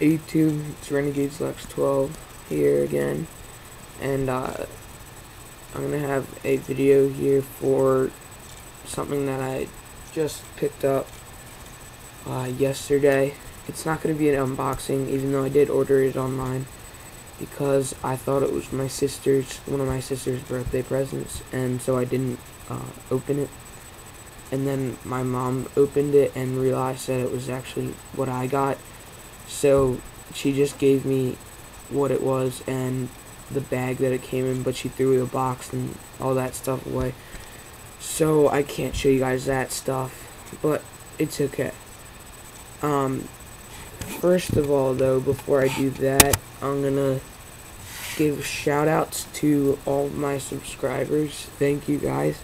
YouTube, it's Renegades Lax 12 here again, and uh, I'm gonna have a video here for something that I just picked up uh, yesterday. It's not gonna be an unboxing, even though I did order it online, because I thought it was my sister's, one of my sister's birthday presents, and so I didn't uh, open it. And then my mom opened it and realized that it was actually what I got so she just gave me what it was and the bag that it came in, but she threw the box and all that stuff away. So I can't show you guys that stuff, but it's okay. Um, first of all, though, before I do that, I'm gonna give shout outs to all my subscribers. Thank you guys.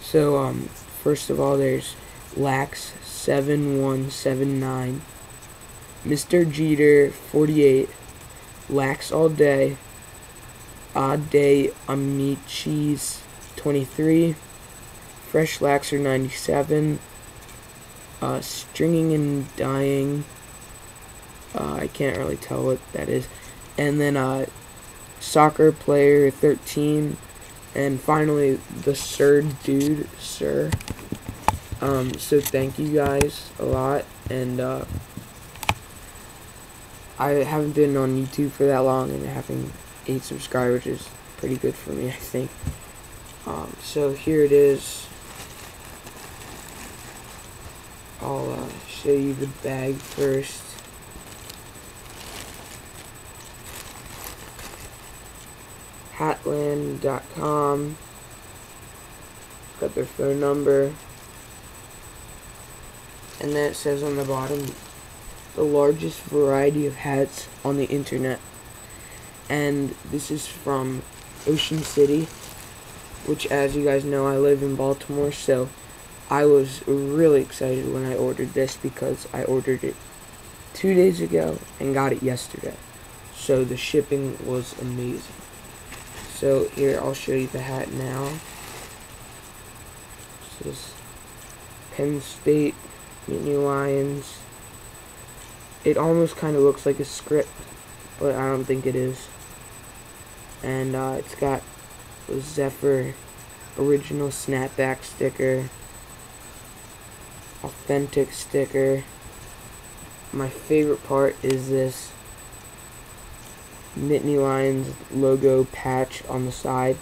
So, um, first of all, there's Lax7179. Mr. Jeter, 48, Lax All Day, Odd Day Amichis, 23, Fresh Laxer, 97, uh, Stringing and Dying, uh, I can't really tell what that is, and then uh, Soccer Player, 13, and finally the Sir Dude, Sir. Um, so thank you guys a lot, and uh, I haven't been on YouTube for that long, and having eight subscribers is pretty good for me, I think. Um, so here it is. I'll uh, show you the bag first. Hatland.com. Got their phone number. And then it says on the bottom the largest variety of hats on the internet. And this is from Ocean City, which as you guys know I live in Baltimore, so I was really excited when I ordered this because I ordered it two days ago and got it yesterday. So the shipping was amazing. So here I'll show you the hat now. This is Penn State Nittany Lions it almost kind of looks like a script, but I don't think it is. And uh, it's got a Zephyr original snapback sticker, authentic sticker. My favorite part is this Nittany Lions logo patch on the side,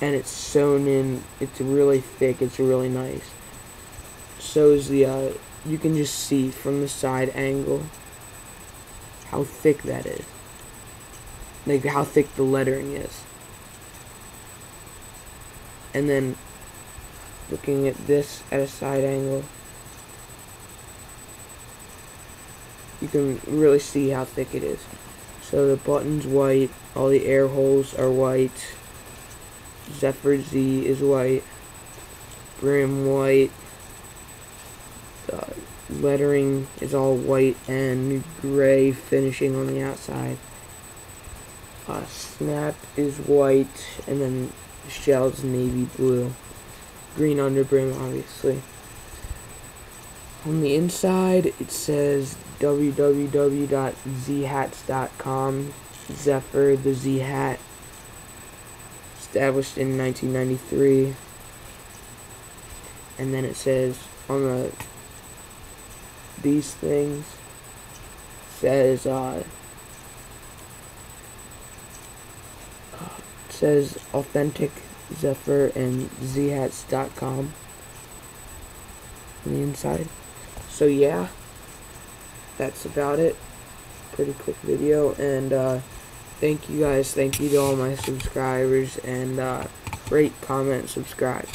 and it's sewn in. It's really thick. It's really nice. So is the. Uh, you can just see from the side angle how thick that is. Like how thick the lettering is. And then looking at this at a side angle, you can really see how thick it is. So the button's white, all the air holes are white, Zephyr Z is white, brim white, lettering is all white and gray finishing on the outside. Uh, snap is white and then the shell's navy blue. Green underbrim obviously. On the inside it says www.zhats.com Zephyr the Z hat established in 1993 and then it says on the these things says uh, says authentic Zephyr and zhats.com on the inside. So yeah, that's about it. Pretty quick video and uh, thank you guys. Thank you to all my subscribers and uh, rate, comment, subscribe.